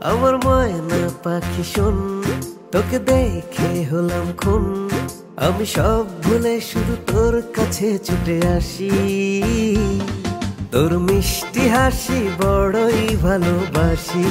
আমার ময়না পাখি শোন, তোকে দেখে হলাম খুন। আমি সব ভুলে শুধু তোর কাছে ছুটে আসি। তোর মিষ্টি হাসি বড়ই ভালোবাসি।